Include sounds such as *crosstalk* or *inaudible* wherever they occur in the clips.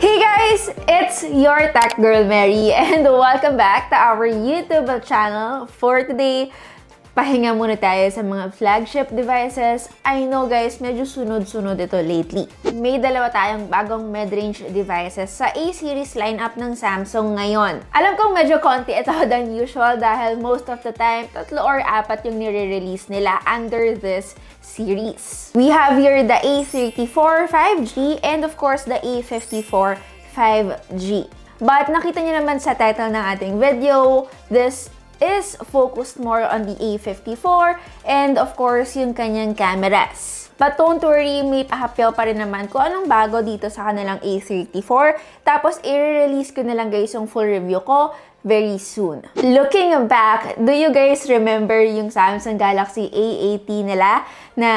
Hey guys! It's your Tech Girl Mary *laughs* and welcome back to our YouTube channel. For today, pahinga muna tayo sa mga flagship devices. I know guys, medyo sunod-sunod ito lately. May dalawa tayong bagong mid-range devices sa A-series lineup ng Samsung ngayon. Alam kong medyo konti ito *laughs* than usual dahil most of the time, tatlo or apat yung nire-release nila under this series. We have here the A34 5G and of course the A54 5G. But nakita niyo naman sa title ng ating video, this is focused more on the A54 and of course yung kanyang cameras. But don't worry, may pahapyaw pa rin naman kung anong bago dito sa kanilang A34. Tapos, i-release ko na lang guys yung full review ko very soon. Looking back, do you guys remember yung Samsung Galaxy A80 nila na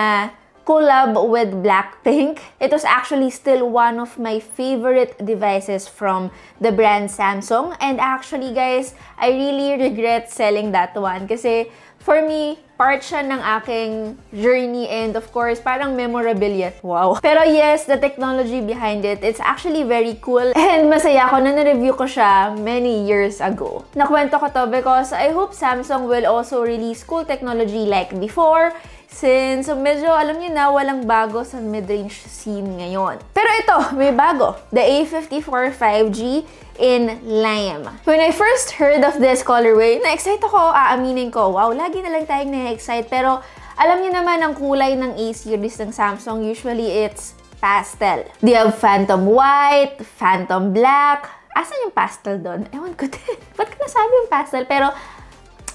collab with Blackpink. It was actually still one of my favorite devices from the brand Samsung. And actually guys, I really regret selling that one kasi for me, part siya ng aking journey and of course, parang memorabilia. Wow. *laughs* Pero yes, the technology behind it, it's actually very cool *laughs* and masaya ako na na-review ko siya many years ago. Nakwento ko to because I hope Samsung will also release cool technology like before Since medyo alam niyo na walang bago sa mid-range scene ngayon. Pero ito, may bago. The A54 5G in lime. When I first heard of this colorway, na-excite ako, aaminin ko, wow, lagi na lang tayong na-excite. Pero alam niyo naman ang kulay ng A-series ng Samsung, usually it's pastel. They have Phantom White, Phantom Black. Asan yung pastel doon? Ewan ko din. *laughs* Ba't ka nasabi yung pastel? Pero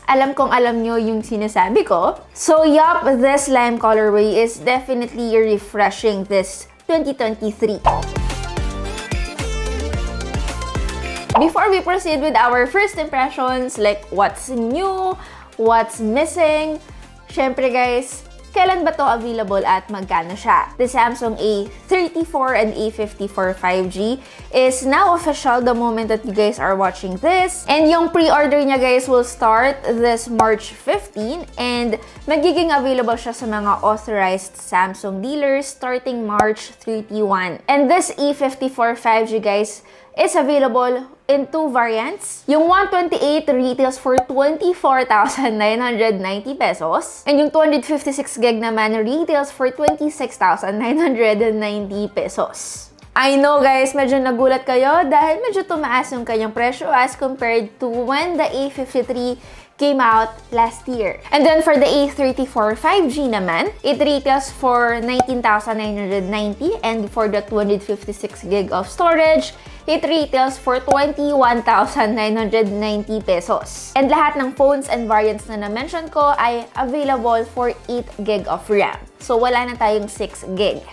alam kong alam nyo yung sinasabi ko. So yup, this lime colorway is definitely refreshing this 2023. Before we proceed with our first impressions, like what's new, what's missing, syempre guys, kailan ba to available at magkano siya? The Samsung A34 and A54 5G is now official the moment that you guys are watching this. And yung pre-order niya guys will start this March 15 and magiging available siya sa mga authorized Samsung dealers starting March 31. And this A54 5G guys is available in two variants. Yung 128 retails for 24,990 pesos. And yung 256 gig naman retails for 26,990 pesos. I know guys, medyo nagulat kayo dahil medyo tumaas yung kanyang presyo as compared to when the A53 came out last year. And then for the A34 5G naman, it retails for 19,990 and for the 256 gig of storage, it retails for 21,990 pesos. And lahat ng phones and variants na na-mention ko ay available for 8 gig of RAM. So wala na tayong 6 gig.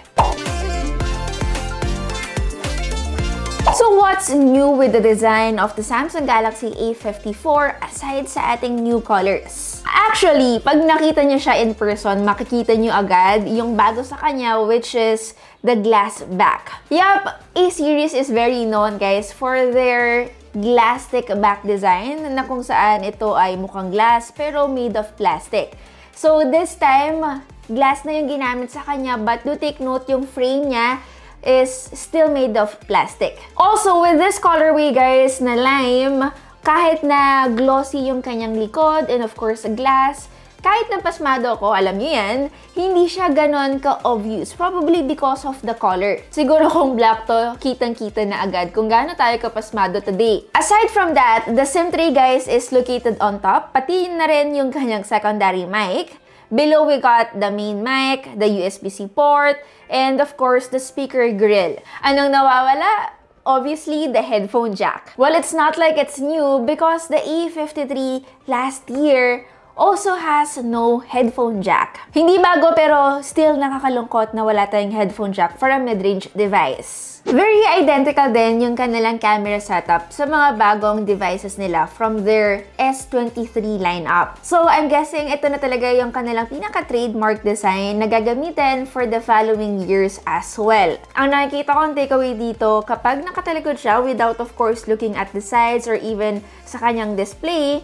So what's new with the design of the Samsung Galaxy A54 aside sa ating new colors? Actually, pag nakita niyo siya in person, makikita niyo agad yung bago sa kanya which is the glass back. Yup, A-series is very known guys for their glastic back design na kung saan ito ay mukhang glass pero made of plastic. So this time, glass na yung ginamit sa kanya but do take note yung frame niya is still made of plastic. Also, with this colorway guys na lime, kahit na glossy yung kanyang likod and of course glass, kahit na pasmado ako, alam niyo yan, hindi siya ganon ka-obvious. Probably because of the color. Siguro kung black to, kitang-kita na agad kung gaano tayo kapasmado today. Aside from that, the SIM tray guys is located on top, pati na rin yung kanyang secondary mic. Below, we got the main mic, the USB-C port, and of course, the speaker grill. Anong nawawala? Obviously, the headphone jack. Well, it's not like it's new because the E53 last year also has no headphone jack. Hindi bago pero still nakakalungkot na wala tayong headphone jack for a mid-range device. Very identical din yung kanilang camera setup sa mga bagong devices nila from their S23 lineup. So, I'm guessing ito na talaga yung kanilang pinaka-trademark design na gagamitin for the following years as well. Ang nakikita kong takeaway dito, kapag nakatalikod siya without of course looking at the sides or even sa kanyang display,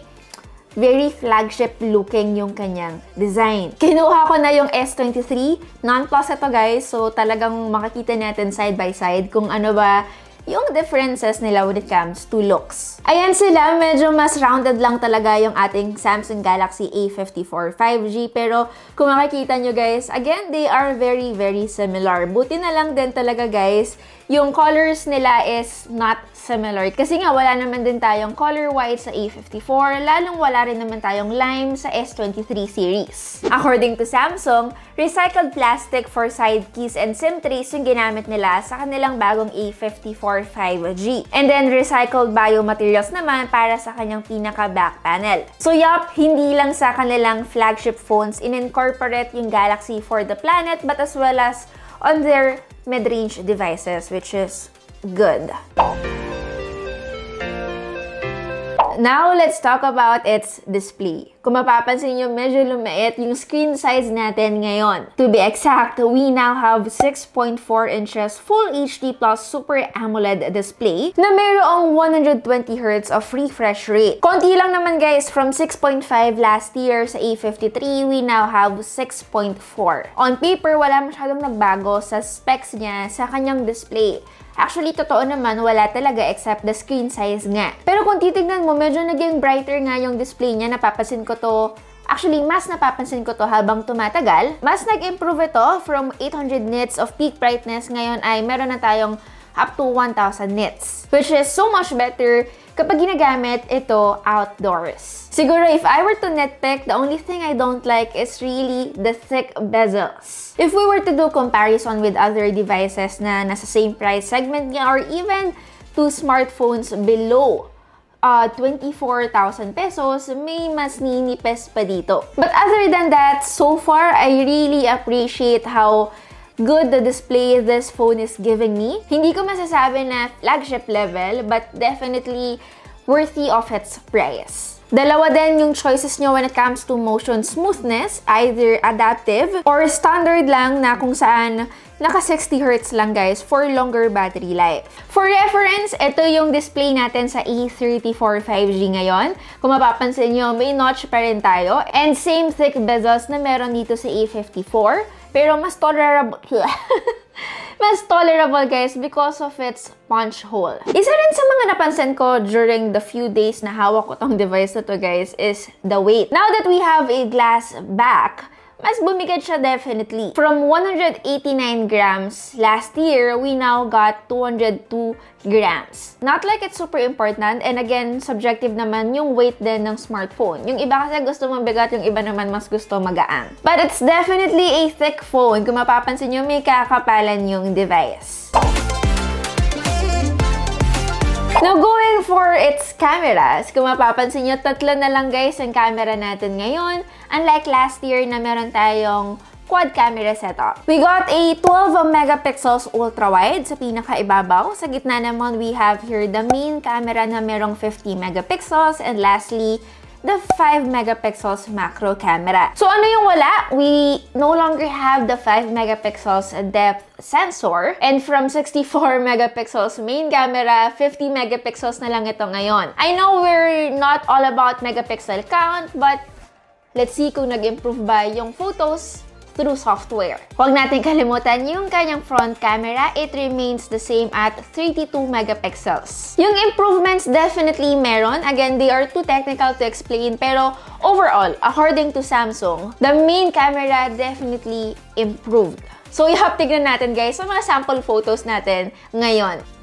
very flagship looking yung kanyang design. Kinuha ko na yung S23. Non-plus ito guys. So talagang makikita natin side by side kung ano ba yung differences nila when it comes to looks. Ayan sila, medyo mas rounded lang talaga yung ating Samsung Galaxy A54 5G. Pero kung makikita nyo guys, again, they are very, very similar. Buti na lang din talaga guys, yung colors nila is not similar. Kasi nga, wala naman din tayong color white sa A54, lalong wala rin naman tayong lime sa S23 series. According to Samsung, recycled plastic for side keys and SIM trays yung ginamit nila sa kanilang bagong A54 5G. And then, recycled biomaterials naman para sa kanyang pinaka-back panel. So yup, hindi lang sa kanilang flagship phones in-incorporate yung Galaxy for the planet, but as well as on their mid-range devices, which is good. Now, let's talk about its display. Kung mapapansin nyo, medyo lumait yung screen size natin ngayon. To be exact, we now have 6.4 inches Full HD Plus Super AMOLED display na mayroong 120Hz of refresh rate. Konti lang naman guys, from 6.5 last year sa A53, we now have 6.4. On paper, wala masyadong nagbago sa specs niya sa kanyang display. Actually, totoo naman, wala talaga except the screen size nga. Pero kung titignan mo, medyo naging brighter nga yung display niya. Napapansin ko to Actually, mas napapansin ko to habang tumatagal. Mas nag-improve ito from 800 nits of peak brightness. Ngayon ay meron na tayong up to 1,000 nits. Which is so much better kapag ginagamit ito outdoors. Siguro if I were to nitpick, the only thing I don't like is really the thick bezels. If we were to do comparison with other devices na nasa same price segment niya or even two smartphones below uh, 24,000 pesos, may mas ninipes pa dito. But other than that, so far, I really appreciate how good the display this phone is giving me. Hindi ko masasabi na flagship level, but definitely worthy of its price. Dalawa din yung choices nyo when it comes to motion smoothness, either adaptive or standard lang na kung saan naka 60 Hz lang guys for longer battery life. For reference, ito yung display natin sa E34 5G ngayon. Kung mapapansin nyo, may notch pa rin tayo and same thick bezels na meron dito sa E54 pero mas tolerable *laughs* mas tolerable guys because of its punch hole. Isa rin sa mga napansin ko during the few days na hawak ko tong *laughs* device na to guys is the weight. Now that we have a glass back, mas bumigat siya definitely. From 189 grams last year, we now got 202 grams. Not like it's super important, and again, subjective naman yung weight din ng smartphone. Yung iba kasi gusto mabigat, yung iba naman mas gusto magaan. But it's definitely a thick phone. Kung mapapansin nyo, may kakapalan yung device. Now, going for its cameras, kung mapapansin nyo, tatlo na lang guys ang camera natin ngayon. Unlike last year na meron tayong quad camera setup. We got a 12 megapixels ultra-wide sa pinakaibabaw. Sa gitna naman, we have here the main camera na merong 50 megapixels. And lastly, the 5 megapixels macro camera. So ano yung wala? We no longer have the 5 megapixels depth sensor and from 64 *laughs* megapixels main camera, 50 megapixels na lang ito ngayon. I know we're not all about megapixel count but let's see kung nag-improve ba yung photos through software. Huwag natin kalimutan yung kanyang front camera. It remains the same at 32 megapixels. Yung improvements definitely meron. Again, they are too technical to explain. Pero overall, according to Samsung, the main camera definitely improved. So, ihap tignan natin guys sa mga sample photos natin ngayon.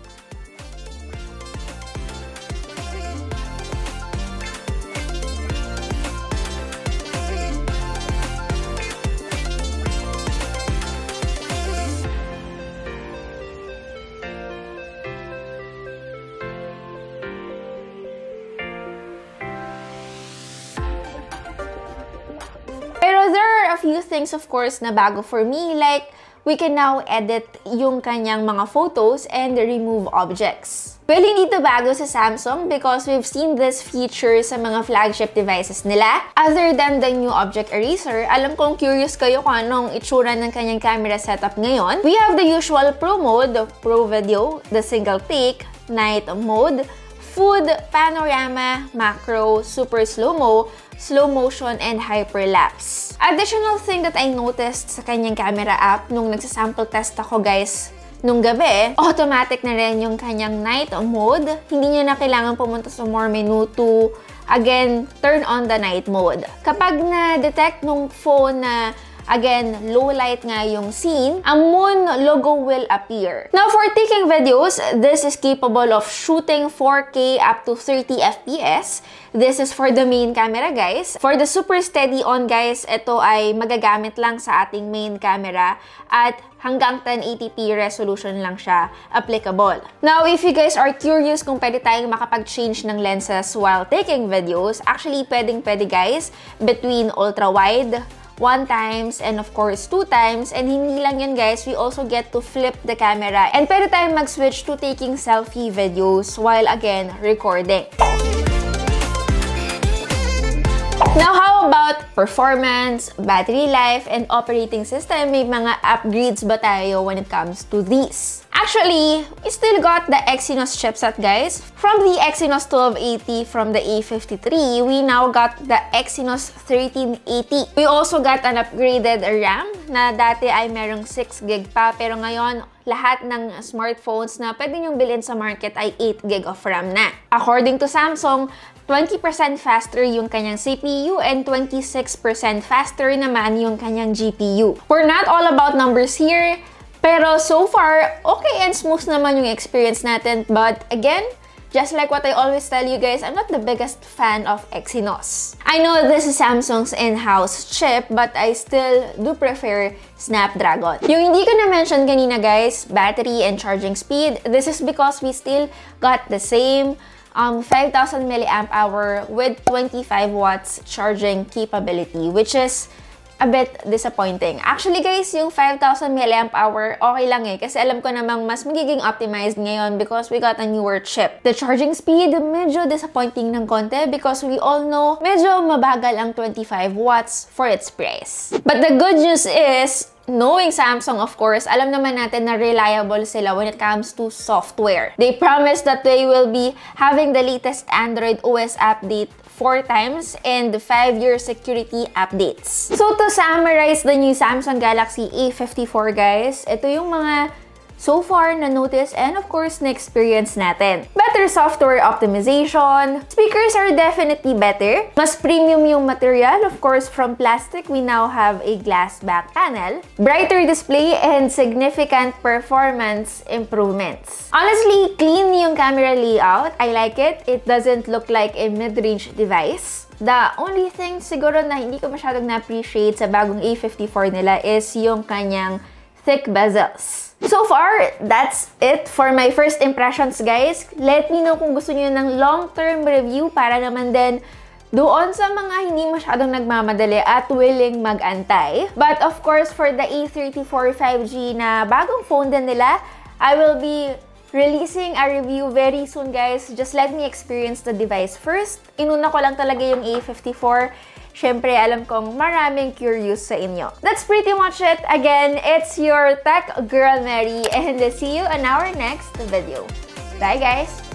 Few things, of course, na bago for me. Like, we can now edit yung kanyang mga photos and remove objects. Well, hindi to bago sa Samsung because we've seen this feature sa mga flagship devices nila. Other than the new object eraser, alam kong curious kayo kung anong itsura ng kanyang camera setup ngayon. We have the usual Pro mode, Pro Video, the single take, night mode, food, panorama, macro, super slow-mo, slow motion, and hyperlapse. Additional thing that I noticed sa kanyang camera app nung nagsasample test ako guys nung gabi, automatic na rin yung kanyang night mode. Hindi niya na kailangan pumunta sa more menu to, again, turn on the night mode. Kapag na-detect nung phone na Again, low light nga yung scene, ang moon logo will appear. Now, for taking videos, this is capable of shooting 4K up to 30 FPS. This is for the main camera, guys. For the super steady on, guys, ito ay magagamit lang sa ating main camera at hanggang 1080p resolution lang siya applicable. Now, if you guys are curious kung pwede tayong makapag-change ng lenses while taking videos, actually, pwedeng-pwede guys, between ultra-wide, one times, and of course, two times. And hindi lang yun guys, we also get to flip the camera. And pwede tayong mag-switch to taking selfie videos while again, recording. Now, how about performance, battery life, and operating system? May mga upgrades ba tayo when it comes to these? Actually, we still got the Exynos chipset, guys. From the Exynos 1280 from the A53, we now got the Exynos 1380. We also got an upgraded RAM na dati ay merong 6GB pa, pero ngayon, lahat ng smartphones na pwede nyong bilhin sa market ay 8GB of RAM na. According to Samsung, 20% faster yung kanyang CPU and 26% faster naman yung kanyang GPU. We're not all about numbers here, pero so far, okay and smooth naman yung experience natin. But again, just like what I always tell you guys, I'm not the biggest fan of Exynos. I know this is Samsung's in-house chip, but I still do prefer Snapdragon. Yung hindi ko na-mention kanina guys, battery and charging speed, this is because we still got the same um, 5,000 milliamp hour with 25 watts charging capability, which is a bit disappointing. Actually guys, yung 5,000 milliamp hour, okay lang eh. Kasi alam ko namang mas magiging optimized ngayon because we got a newer chip. The charging speed, medyo disappointing ng konti because we all know medyo mabagal ang 25 watts for its price. But the good news is, Knowing Samsung, of course, alam naman natin na reliable sila when it comes to software. They promise that they will be having the latest Android OS update four times and 5-year security updates. So to summarize the new Samsung Galaxy A54 guys, ito yung mga so far na-notice and of course na-experience natin. Better software optimization. Speakers are definitely better. Mas premium yung material. Of course, from plastic, we now have a glass back panel. Brighter display and significant performance improvements. Honestly, clean yung camera layout. I like it. It doesn't look like a mid-range device. The only thing siguro na hindi ko masyadong na-appreciate sa bagong A54 nila is yung kanyang thick bezels. So far, that's it for my first impressions, guys. Let me know kung gusto niyo ng long-term review para naman din doon sa mga hindi masyadong nagmamadali at willing mag-antay. But of course, for the A34 5G na bagong phone din nila, I will be releasing a review very soon, guys. Just let me experience the device first. Inuna ko lang talaga yung A54 syempre alam kong maraming curious sa inyo. That's pretty much it. Again, it's your tech girl Mary and see you on our next video. Bye guys!